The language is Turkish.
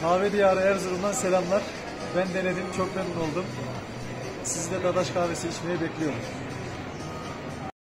Kahve Diyarı Erzurum'dan selamlar. Ben denedim, çok memnun oldum. Sizi de Dadaş kahvesi içmeye bekliyorum.